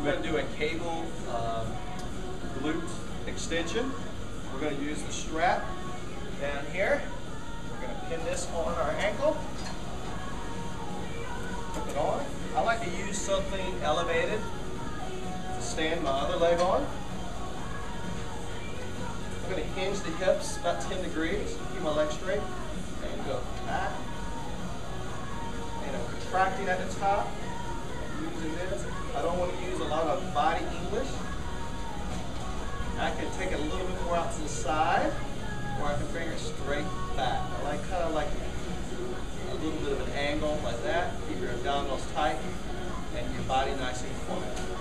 We're going to do a cable um, glute extension. We're going to use the strap down here. We're going to pin this on our ankle. Put it on. I like to use something elevated to stand my other leg on. I'm going to hinge the hips about 10 degrees, keep my leg straight, and go back. And I'm contracting at the top, using this. I don't want to use a lot of body English. I can take it a little bit more out to the side, or I can bring it straight back. I like kind of like a little bit of an angle like that. Keep your abdominals tight and your body nice and quiet.